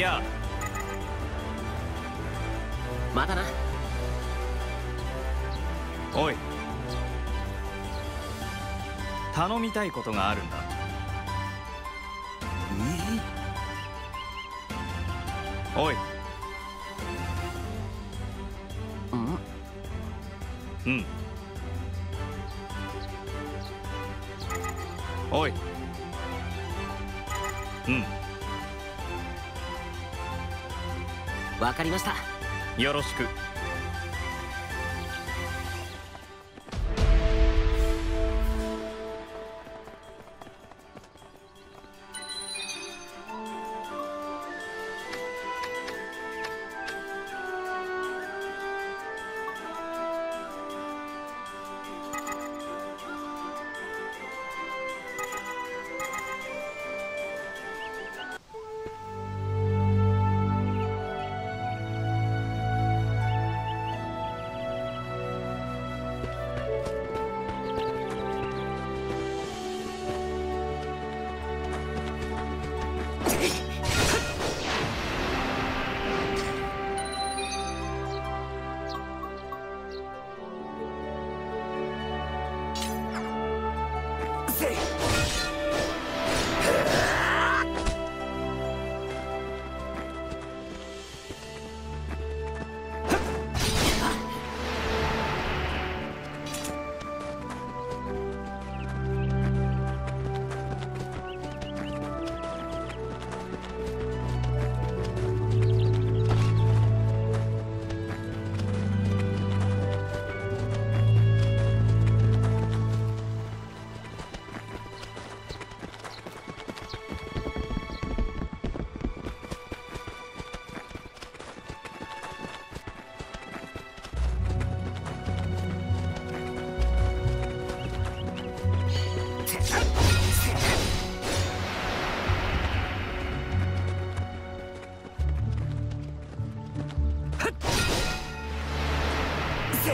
や。あまだな。おい。頼みたいことがあるんだ。おい。うん？うん。おい。うんわかりました。よろしく。mercy! せ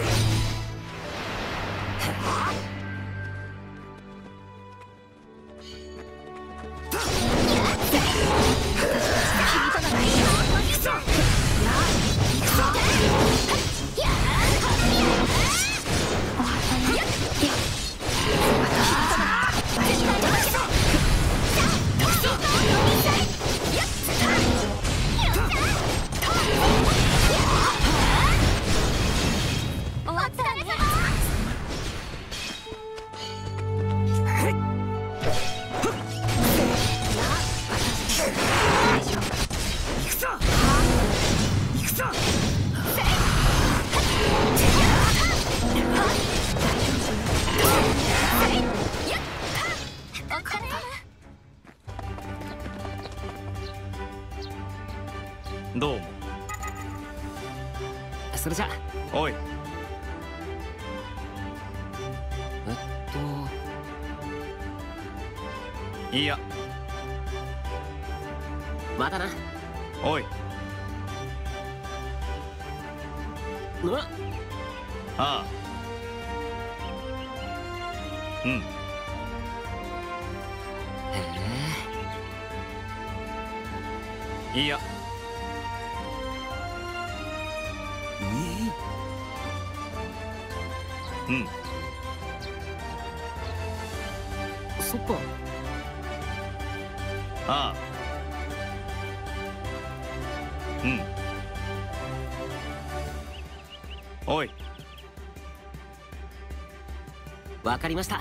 どうも。それじゃおい。えっと。いや。まだな。おい。ああ。うん。へえ。いやうん。そっか。ああ。うん。おい。わかりました